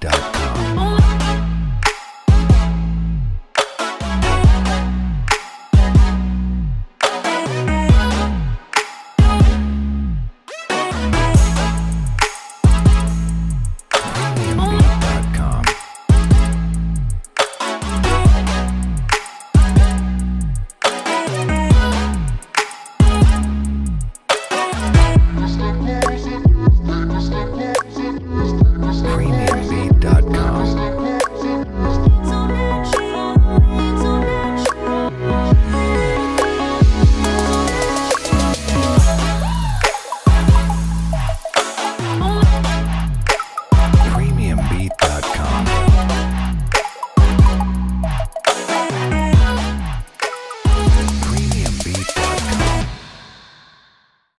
deep.